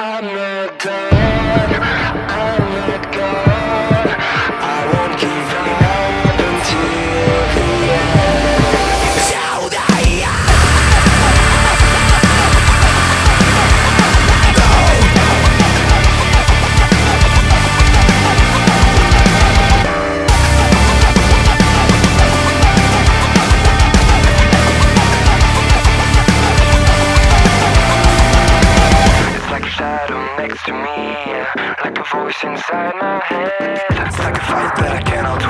I'm not done. I'm to me, like a voice inside my head. It's like a fight that I cannot